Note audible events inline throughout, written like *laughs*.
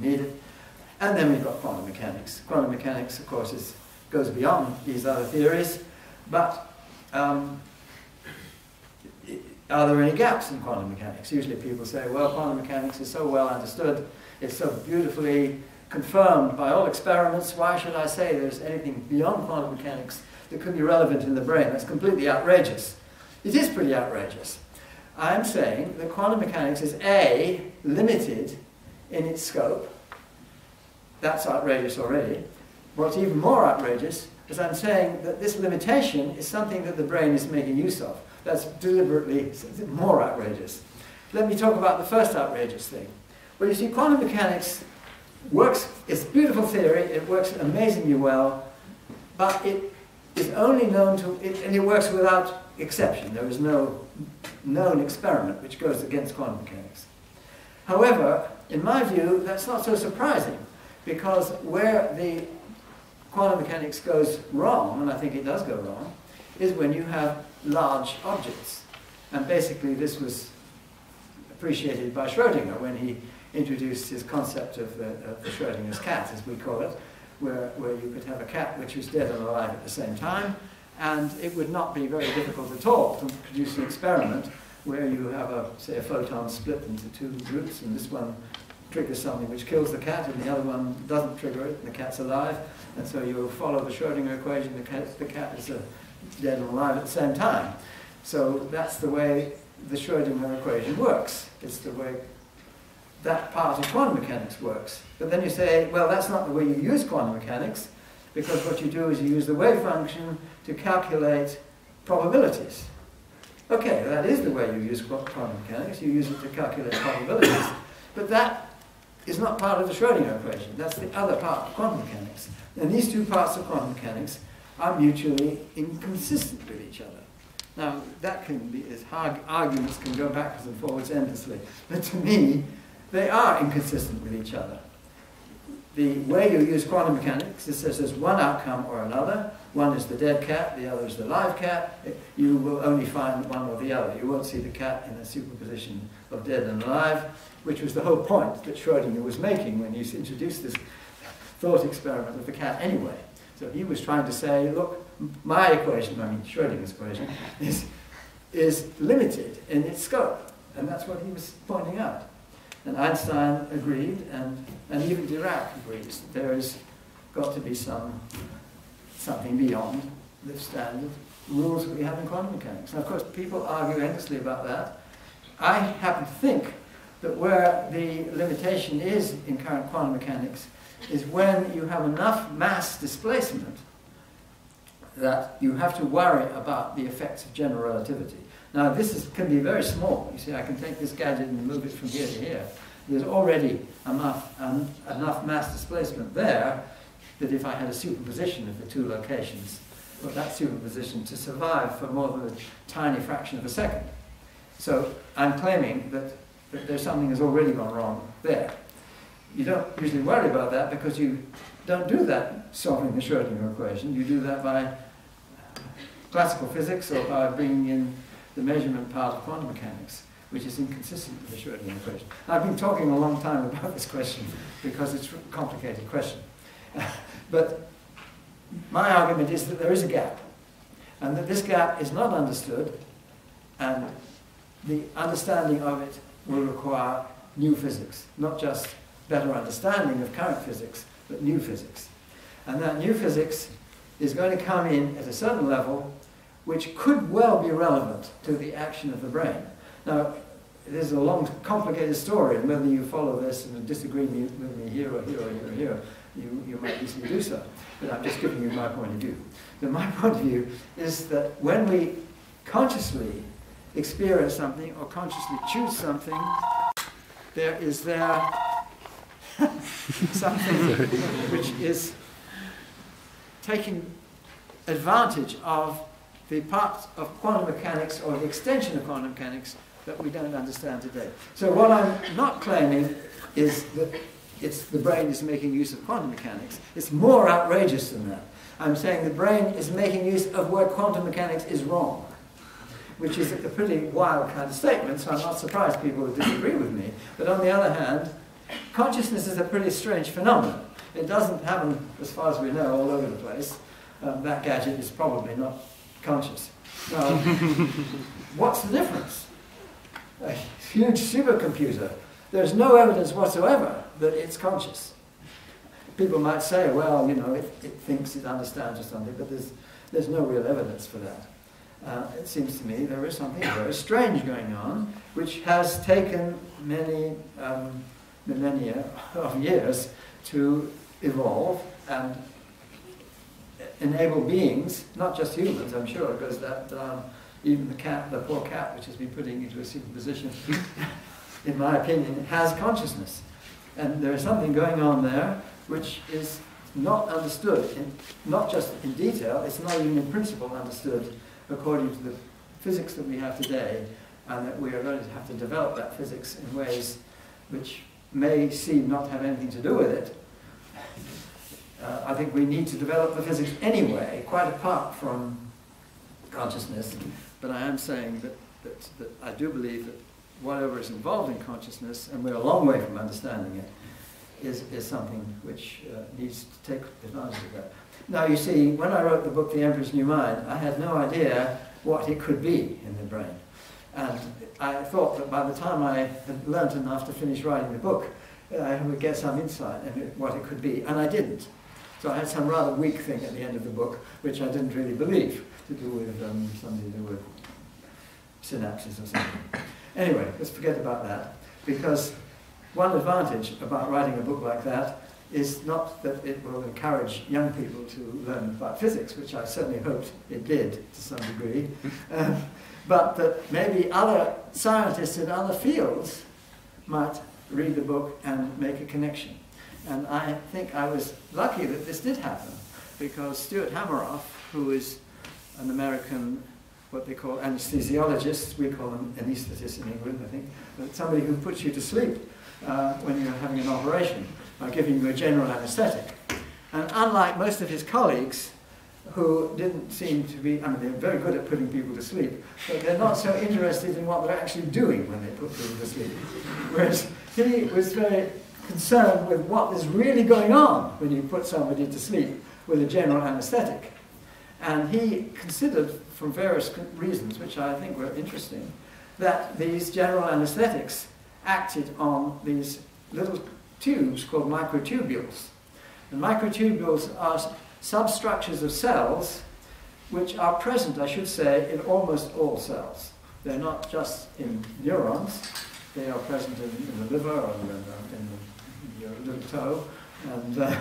we need it. And then we've got quantum mechanics. Quantum mechanics, of course, is, goes beyond these other theories, but um, are there any gaps in quantum mechanics? Usually people say, well, quantum mechanics is so well understood, it's so beautifully confirmed by all experiments, why should I say there's anything beyond quantum mechanics that could be relevant in the brain? That's completely outrageous. It is pretty outrageous. I'm saying that quantum mechanics is A, limited in its scope. That's outrageous already. What's even more outrageous is I'm saying that this limitation is something that the brain is making use of. That's deliberately more outrageous. Let me talk about the first outrageous thing. Well, you see, quantum mechanics works, it's a beautiful theory, it works amazingly well, but it is only known to, it, and it works without exception. There is no known experiment which goes against quantum mechanics. However, in my view, that's not so surprising, because where the quantum mechanics goes wrong, and I think it does go wrong, is when you have large objects. And basically this was appreciated by Schrodinger when he introduced his concept of the, of the Schrodinger's cat, as we call it, where, where you could have a cat which was dead and alive at the same time, and it would not be very difficult at all to produce an experiment where you have, a, say, a photon split into two groups, and this one triggers something which kills the cat, and the other one doesn't trigger it, and the cat's alive. And so you follow the Schrodinger equation, the cat, the cat is a dead and alive at the same time. So that's the way the Schrodinger equation works. It's the way that part of quantum mechanics works. But then you say, well, that's not the way you use quantum mechanics, because what you do is you use the wave function to calculate probabilities. Okay, that is the way you use quantum mechanics. You use it to calculate probabilities. But that is not part of the Schrodinger equation. That's the other part of quantum mechanics. And these two parts of quantum mechanics are mutually inconsistent with each other. Now, that can be, as arguments can go backwards and forwards endlessly. But to me, they are inconsistent with each other. The way you use quantum mechanics is says there's one outcome or another. One is the dead cat, the other is the live cat. You will only find one or the other. You won't see the cat in a superposition of dead and alive, which was the whole point that Schrodinger was making when he introduced this thought experiment of the cat anyway. So he was trying to say, look, my equation, I mean Schrodinger's equation, is, is limited in its scope. And that's what he was pointing out. And Einstein agreed, and, and even Dirac agrees that there has got to be some, something beyond the standard rules that we have in quantum mechanics. Now, of course, people argue endlessly about that. I happen to think that where the limitation is in current quantum mechanics is when you have enough mass displacement that you have to worry about the effects of general relativity. Now this is, can be very small. You see, I can take this gadget and move it from here to here. There's already enough, um, enough mass displacement there that if I had a superposition of the two locations, for that superposition to survive for more than a tiny fraction of a second. So I'm claiming that, that there's something has already gone wrong there. You don't usually worry about that because you don't do that solving the Schrodinger equation. You do that by classical physics or by bringing in the measurement part of quantum mechanics, which is inconsistent with the Schrodinger equation. I've been talking a long time about this question because it's a complicated question. *laughs* but my argument is that there is a gap, and that this gap is not understood, and the understanding of it will require new physics, not just better understanding of current physics, but new physics. And that new physics is going to come in at a certain level which could well be relevant to the action of the brain. Now, this is a long, complicated story, and whether you follow this and disagree with me here or here or here or here, you, you might easily do so. But I'm just giving you my point of view. But my *laughs* point of view is that when we consciously experience something or consciously choose something, there is there *laughs* something *laughs* which is taking advantage of the parts of quantum mechanics or the extension of quantum mechanics that we don't understand today. So what I'm not claiming is that it's the brain is making use of quantum mechanics. It's more outrageous than that. I'm saying the brain is making use of where quantum mechanics is wrong, which is a pretty wild kind of statement, so I'm not surprised people would disagree with me. But on the other hand, consciousness is a pretty strange phenomenon. It doesn't happen, as far as we know, all over the place. Um, that gadget is probably not conscious. Now, *laughs* what's the difference? A huge supercomputer, there's no evidence whatsoever that it's conscious. People might say, well, you know, it, it thinks it understands or something, but there's, there's no real evidence for that. Uh, it seems to me there is something very strange going on, which has taken many um, millennia of years to evolve and enable beings, not just humans, I'm sure, because that um, even the cat, the poor cat, which has been putting into a superposition, *laughs* in my opinion, has consciousness. And there is something going on there which is not understood, in, not just in detail, it's not even in principle understood according to the physics that we have today, and that we are going to have to develop that physics in ways which may seem not have anything to do with it. Uh, I think we need to develop the physics anyway, quite apart from consciousness, but I am saying that, that, that I do believe that whatever is involved in consciousness, and we're a long way from understanding it, is, is something which uh, needs to take advantage of that. Now, you see, when I wrote the book, The Emperor's New Mind, I had no idea what it could be in the brain. And I thought that by the time I had learnt enough to finish writing the book, I would get some insight into what it could be, and I didn't. So I had some rather weak thing at the end of the book, which I didn't really believe, to do with um, something to do with synapses or something. Anyway, let's forget about that, because one advantage about writing a book like that is not that it will encourage young people to learn about physics, which I certainly hoped it did to some degree, *laughs* um, but that maybe other scientists in other fields might read the book and make a connection. And I think I was lucky that this did happen, because Stuart Hameroff, who is an American, what they call anesthesiologists, we call them anesthetists in England, I think, but somebody who puts you to sleep uh, when you're having an operation by giving you a general anesthetic. And unlike most of his colleagues, who didn't seem to be, I mean, they're very good at putting people to sleep, but they're not so interested in what they're actually doing when they put people to sleep. Whereas he was very concerned with what is really going on when you put somebody to sleep with a general anesthetic. And he considered, for various reasons, which I think were interesting, that these general anesthetics acted on these little tubes called microtubules. And microtubules are substructures of cells which are present, I should say, in almost all cells. They're not just in neurons, they are present in, in the liver or in, in, toe, and, uh,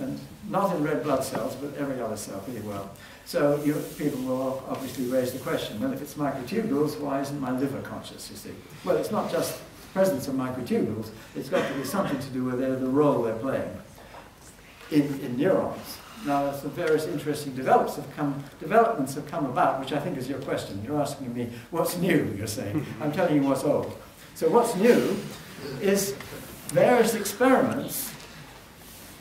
and not in red blood cells, but every other cell pretty well. So you, people will obviously raise the question, well, if it's microtubules, why isn't my liver conscious, you see? Well, it's not just presence of microtubules, it's got to be something to do with the role they're playing in, in neurons. Now, some various interesting develops have come, developments have come about, which I think is your question. You're asking me, what's new, you're saying. I'm telling you what's old. So what's new is various experiments.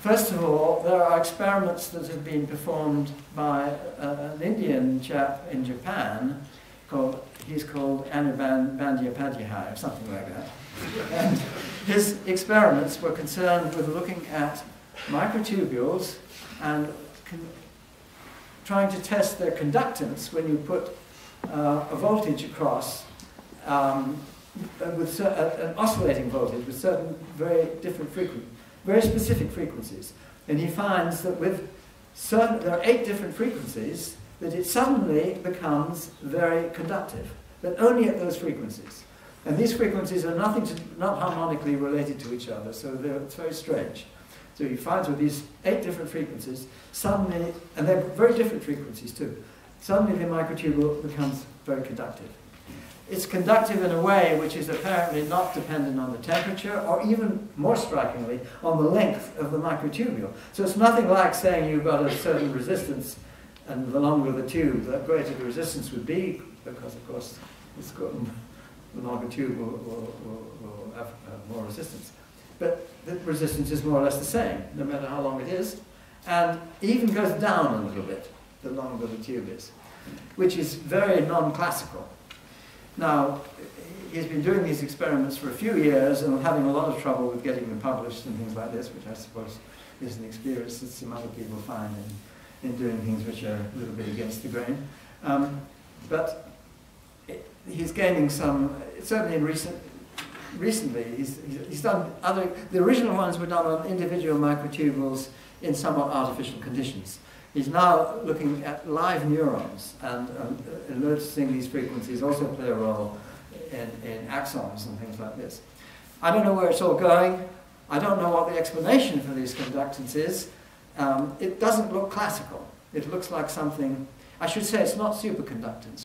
First of all, there are experiments that have been performed by uh, an Indian chap in Japan called, he's called Anirban or something like that. And his experiments were concerned with looking at microtubules and trying to test their conductance when you put uh, a voltage across um, Uh, with uh, an oscillating voltage with certain very different frequencies, very specific frequencies. And he finds that with certain, there are eight different frequencies, that it suddenly becomes very conductive, but only at those frequencies. And these frequencies are nothing to, not harmonically related to each other, so it's very strange. So he finds with these eight different frequencies, suddenly, and they're very different frequencies too, suddenly the microtubule becomes very conductive. It's conductive in a way which is apparently not dependent on the temperature, or even more strikingly, on the length of the microtubule. So it's nothing like saying you've got a certain resistance, and the longer the tube, the greater the resistance would be, because of course it's got the longer tube will, will, will, will have more resistance. But the resistance is more or less the same, no matter how long it is, and even goes down a little bit the longer the tube is, which is very non-classical. Now, he's been doing these experiments for a few years and having a lot of trouble with getting them published and things like this, which I suppose is an experience that some other people find in, in doing things which are a little bit against the grain. Um, but he's gaining some, certainly in recent, recently, he's, he's done other, the original ones were done on individual microtubules in somewhat artificial conditions. He's now looking at live neurons and um, noticing these frequencies also play a role in, in axons and things like this. I don't know where it's all going. I don't know what the explanation for these conductance is. Um, it doesn't look classical. It looks like something, I should say it's not superconductance.